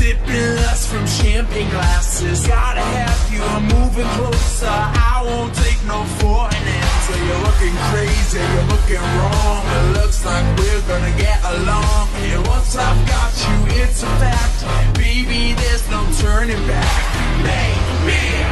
sipping lust from champagne glasses. Gotta have you, I'm moving closer. I won't take no for an answer. You're looking crazy, you're looking wrong. It looks like we're gonna get along. And once I've got you, it's a fact. Baby, there's no turning back. Make me,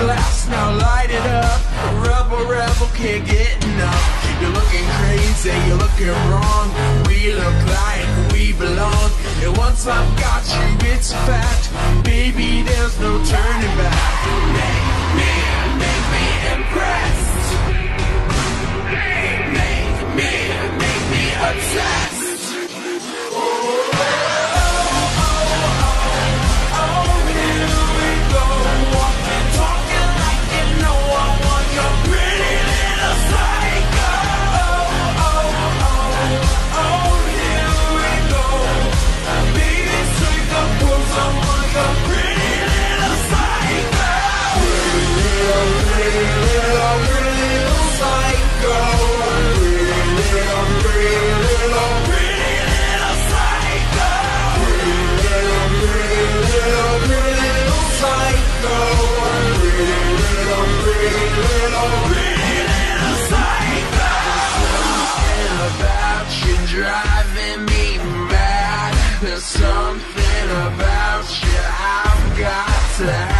glass, now light it up. Rebel, rebel, can't get enough. You're looking crazy, you're looking wrong. We look like we belong. And once I've got you, it's a fact. Baby, there's no turning back. Driving me mad. There's something about you I've got to have.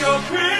Your pretty